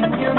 You.